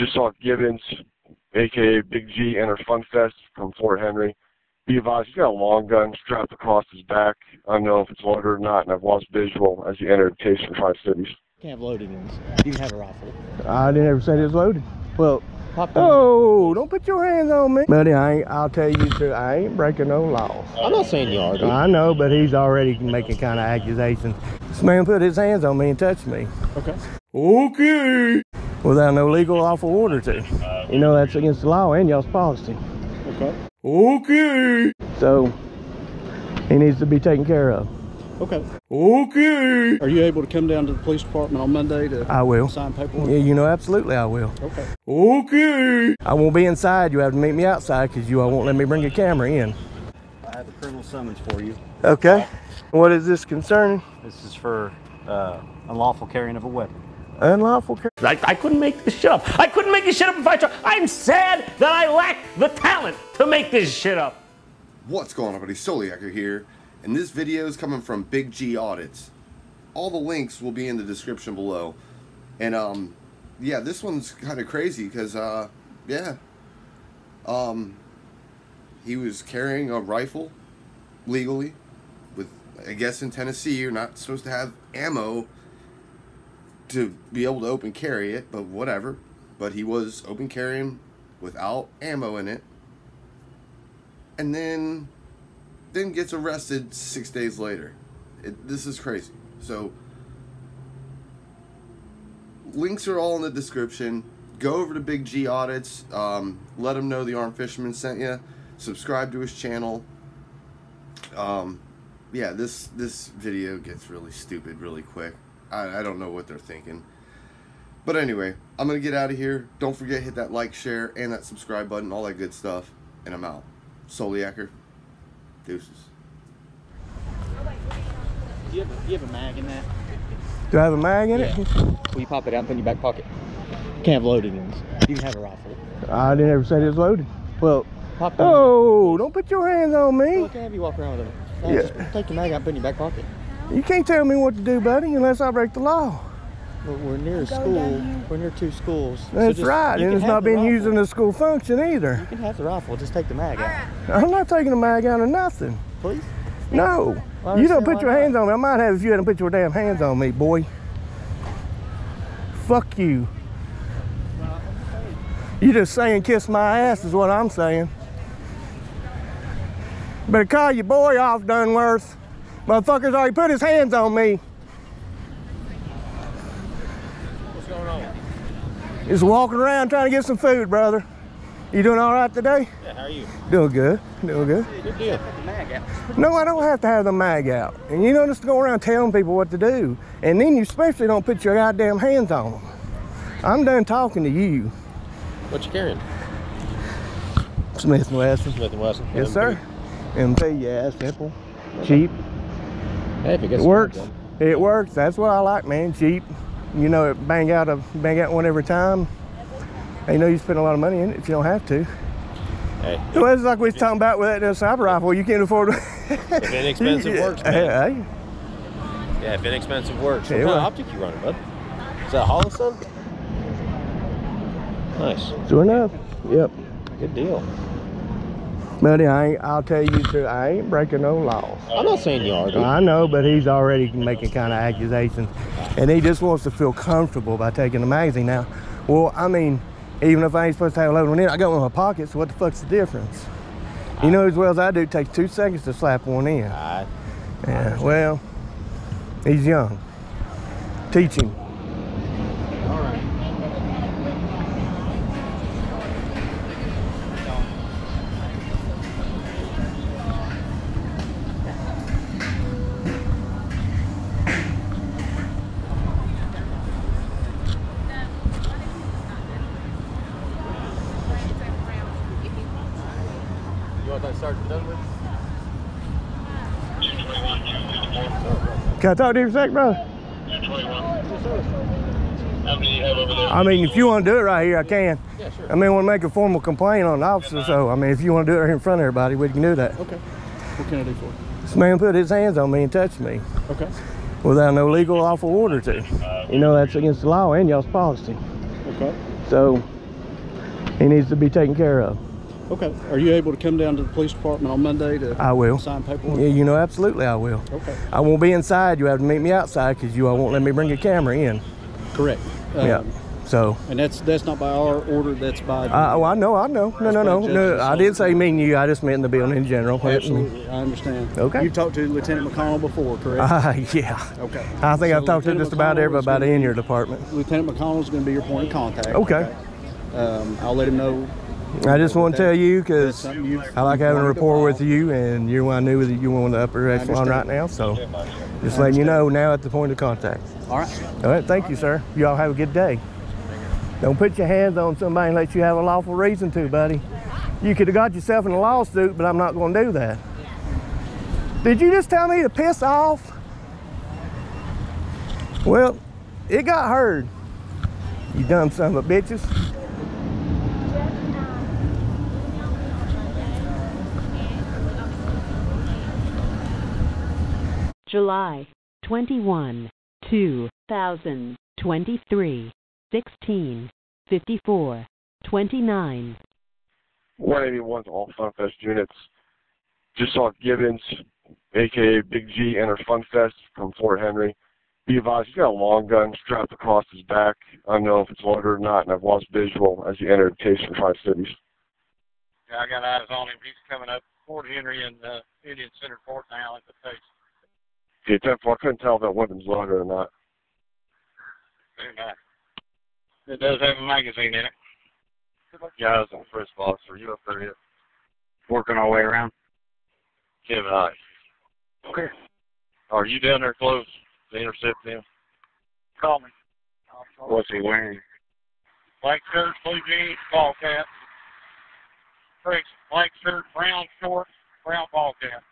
Just saw Gibbons, aka Big G, enter Funfest from Fort Henry. Be advised, he's got a long gun strapped across his back. I don't know if it's loaded or not, and I've lost visual as he entered Taste from Five Cities. Can't have loaded ones. You can have a rifle. I didn't ever say it was loaded. Well, Pop oh, gun. oh, don't put your hands on me. Buddy, I ain't, I'll tell you to, I ain't breaking no laws. I'm not saying you are, dude. I know, but he's already making kind of accusations. This man put his hands on me and touched me. Okay. Okay. Without no legal lawful order to. You know that's against the law and y'all's policy. Okay. Okay. So he needs to be taken care of. Okay. Okay. Are you able to come down to the police department on Monday to I will. sign paperwork? Yeah, you know, absolutely I will. Okay. Okay. I won't be inside. You have to meet me outside because you all won't let me bring your camera in. I have a criminal summons for you. Okay. What is this concerning? This is for uh, unlawful carrying of a weapon. Unlawful car- I, I couldn't make this shit up. I couldn't make this shit up if I tried. I'm sad that I lack the talent to make this shit up. What's going on, buddy? Soliaker here, and this video is coming from Big G Audits. All the links will be in the description below. And, um, yeah, this one's kind of crazy because, uh, yeah. Um, he was carrying a rifle legally with, I guess in Tennessee, you're not supposed to have ammo to be able to open carry it, but whatever. But he was open carrying without ammo in it and then then gets arrested six days later. It, this is crazy. So links are all in the description. Go over to Big G Audits. Um, let him know the Armed Fisherman sent you. Subscribe to his channel. Um, yeah, this this video gets really stupid really quick. I, I don't know what they're thinking. But anyway, I'm gonna get out of here. Don't forget hit that like, share, and that subscribe button, all that good stuff, and I'm out. Soliaker. Deuces. Do you, have a, do you have a mag in that? Do I have a mag in it? Will you pop it out and put in your back pocket? Can't have loaded ones. You can have a rifle. I didn't ever say it was loaded. Well, Pop gun. oh, don't put your hands on Well, me. I can have you walk around with it. No, Yeah. just take the mag out and put it in your back pocket. You can't tell me what to do, buddy, unless I break the law. We're, we're near a school. We're near two schools. So That's just- right, and it's not the being used in a school function either. You can have the rifle. Just take the mag out, I'm not taking the mag out of nothing. please. No. I You don't put why your not. hands on me. I might have if you hadn't put your damn hands on me, boy. Fuck you. You just saying kiss my ass is what I'm saying. Better call your boy off, Dunworth. Motherfucker's already put his hands on me. What's going on? Just walking around trying to get some food, brother. You doing all right today? Yeah, how are you? Doing good. Doing good. Good deal. No, I don't have to have the mag out. And you don't just go around telling people what to do. And then you especially don't put your goddamn hands on them. I'm done talking to you. What you carrying? Smith and Wesson. Smith and Wesson. Yes, sir. MP, yeah, simple. Cheap. Hey, if it It gets works. It works. That's what I like, man. Cheap. You know, it bang out a bang out one every time. And you know you spend a lot of money in it if you don't have to. Hey, Well, it's like we was talking about with that sniper rifle. You can't afford. if inexpensive works, man. Hey, Yeah, if inexpensive works. Hey, What kind well. of optic you running, bud? Is that Holosun? Nice. sure enough. Yep. Good deal. Buddy, I ain't, I'll tell you to, I ain't breaking no laws. I'm not saying you are, dude. I know, but he's already making kind of accusations. And he just wants to feel comfortable by taking the magazine now. Well, I mean, even if I ain't supposed to have a loaded one in, I got one in my pocket, so what the fuck's the difference? You know as well as I do, it takes two seconds to slap one in. I, Yeah, well, he's young. Teach him. Can I talk to you for a sec, brother? I mean, if you want to do it right here, I can. Yeah, sure. I mean, I want to make a formal complaint on the officer, so I mean, if you want to do it here in front of everybody, we can do that. Okay. What can I do for you? This man put his hands on me and touched me Okay. without no legal lawful order to. You know, that's against the law and y'all's policy. Okay. So He needs to be taken care of. Okay. Are you able to come down to the police department on Monday to I will. sign paperwork? Yeah, you know, absolutely I will. Okay. I won't be inside. You have to meet me outside because you all won't let me bring a camera in. Correct. yeah. Um, So, And that's that's not by our order. That's by. uh, oh, I know, I know. No, no, no, no. I didn't say mean you. I just meant in the building in general. Absolutely, I understand. Okay. You've talked to Lieutenant McConnell before, correct? Uh, yeah. okay. I think So I've talked to just about McConnell is everybody in your department. Lieutenant McConnell is going to be your point of contact. Okay. Um, I'll let him know. I just want to tell you because I like having a rapport with you, and you're one I knew that you were in the upper echelon right now. So, just letting you know now at the point of contact. All right. All right, thank you, sir. You all have a good day. Don't put your hands on somebody unless you have a lawful reason to, buddy. You could have got yourself in a lawsuit, but I'm not going to do that. Did you just tell me to piss off? Well, it got heard. You dumb son of a bitches. July 21, 2023, 16, 54, 29. 181's all FunFest units. Just saw Gibbons, aka Big G, enter FunFest from Fort Henry. Be advised, he's got a long gun strapped across his back. I don't know if it's loaded or not, and I've lost visual as he entered the Station Five Cities. Yeah, I got eyes on him. He's coming up Fort Henry and uh, Indian Center Fort now at the face. Okay, 10 I couldn't tell if that weapon's loaded or not. Very nice. It does have a magazine in it. Guys on first box, are you up there yet? Working our way around. Kevin, hi. Okay. Are you down there close to intercept him? Call me. What's he wearing? Black shirt, blue jeans, ball cap. Tricks, black shirt, brown shorts, brown ball cap.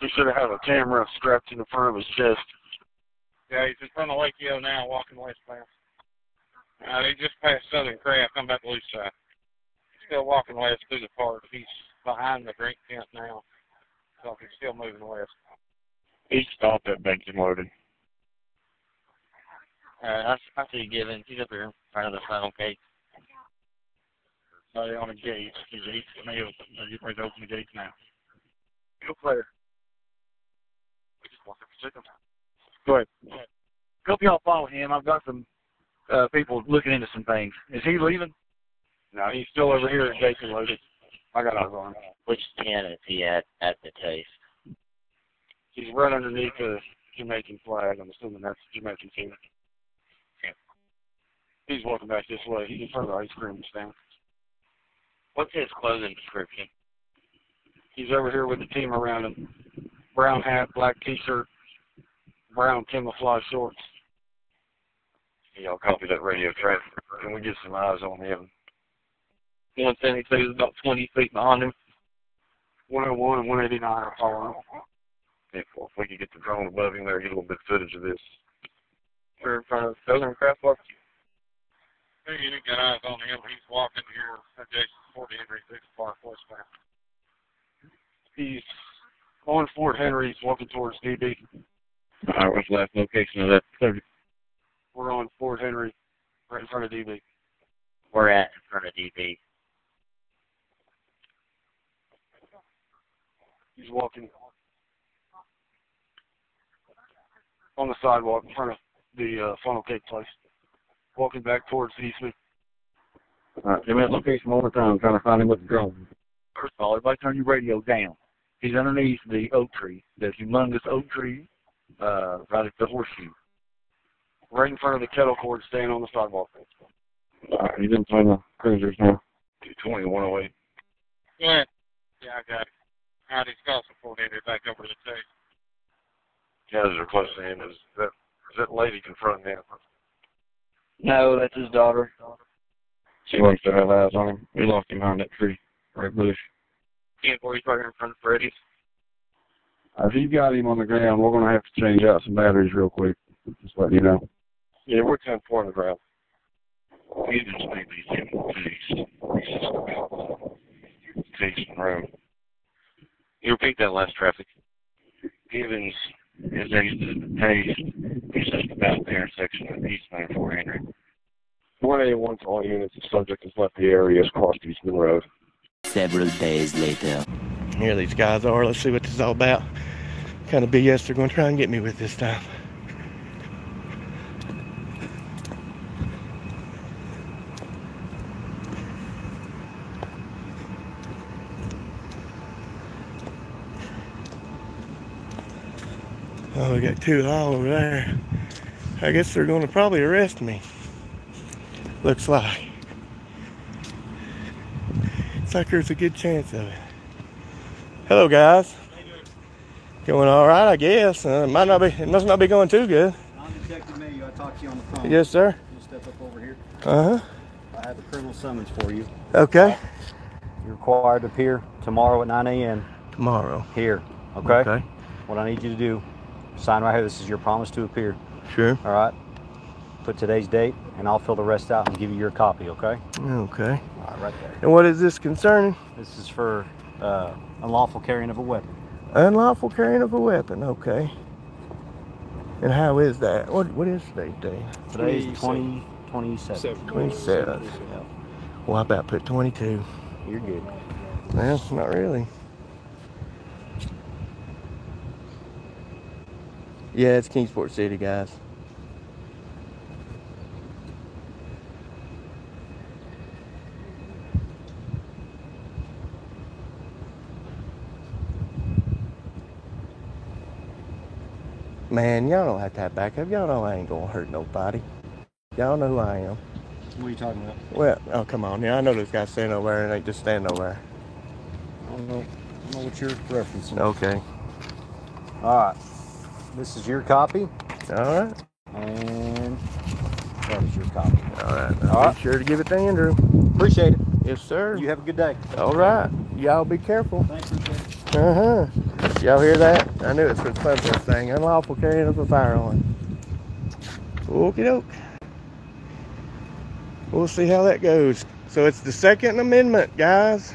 He should have had a camera strapped in the front of his chest. Yeah, he's in front of Lake Yo now, walking westbound. Uh, he just passed Southern Craft, come back the loose side. He's still walking west through the park. He's behind the drink tent now. So he's still moving west. He stopped at banking loaded. Uh, I, I see Gibbons. He's up here in front of the final gate. Somebody on the gate. The gates may open. They're getting ready to open the gates now. Go player. We just want to protect him. Go ahead. Hope y'all follow him. I've got some uh, people looking into some things. Is he leaving? No, he's still over here at Jason loaded. I got eyes on him. Which tent is he at at the taste? He's right underneath the Jamaican flag. I'm assuming that's the Jamaican team. He's walking back this way. He's in front of the ice cream stand. What's his clothing description? He's over here with the team around him. Brown hat, black t-shirt, brown camouflage shorts. Y'all copy that radio traffic. Can we get some eyes on him? 172 is about 20 feet behind him. 101 and 189 are following. If, if we could get the drone above him there, get a little bit of footage of this. We're in front of Southern Craft Park. Hey, you got eyes on him. He's walking here adjacent to Fort Henry, Six Park westbound. He's on Fort Henry. He's walking towards DB. All right, what's the last location of that? 30. We're on Fort Henry, right in front of DB. We're at in front of DB. He's walking on the sidewalk in front of the uh, funnel cake place. Walking back towards Eastman. All right, give me that location one more time. I'm trying to find him with the drone. First of all, everybody turn your radio down. He's underneath the oak tree, the humongous oak tree, uh, right at the horseshoe. Right in front of the kettle cord stand on the sidewalk. All right, he's in front of the cruisers now. 220, 108. Go ahead. Yeah, I got it. All right, he's crossing Fort Henry back over to the taste. Guys are close to him. Is that, is that lady confronting him? No, that's his daughter. She wants to have eyes on him. We lost him behind that tree, right bush. Ten four, he's right here in front of Freddy's. If you've got him on the ground, we're going to have to change out some batteries real quick. Just letting you know. Yeah, we're 10 4 on the ground. You just make these him face. He's just about Jason Road. You repeat that last traffic. Gibbons is exited the taste. He's just about the intersection of Eastman and Fort Henry. 181 to all units. The subject has left the area, has crossed Eastman Road. Several days later. Here these guys are. Let's see what this is all about. kind of BS they're going to try and get me with this time. Oh, we got two all over there. I guess they're going to probably arrest me. Looks like. There's a good chance of it. Hello, guys. Going all right, I guess. Uh, it might not be. It must not be going too good. I'm Detective Mayo. I talked to you on the phone. Yes, sir. You step up over here. Uh huh. I have a criminal summons for you. Okay. You're required to appear tomorrow at 9 a.m. Tomorrow. Here. Okay? Okay. What I need you to do, sign right here. This is your promise to appear. Sure. All right? Put today's date, and I'll fill the rest out and give you your copy, okay? Okay. All right, right there. And what is this concerning? This is for uh, unlawful carrying of a weapon. Unlawful carrying of a weapon. Okay. And how is that? What What is today's date? Today is 20, 27. 27. Yeah, Well, how about put 22? you're good. Well, not really. Yeah, it's Kingsport City, guys. Man, y'all don't have to have backup. Y'all know I ain't gonna hurt nobody. Y'all know who I am. What are you talking about? Well, oh come on, yeah, I know this guy's standing over there and they just stand over there. I don't know, I don't know what you're referencing. Okay. All right. This is your copy, All right. and that is your copy. All right. Be sure to give it to Andrew. Appreciate it. Yes, sir. You have a good day. All right. Y'all be careful. Thanks. Uh huh. Y'all hear that? I knew it's for the sunset thing. Unlawful carrying of a firearm. Okie doke. We'll see how that goes. So it's the Second Amendment, guys.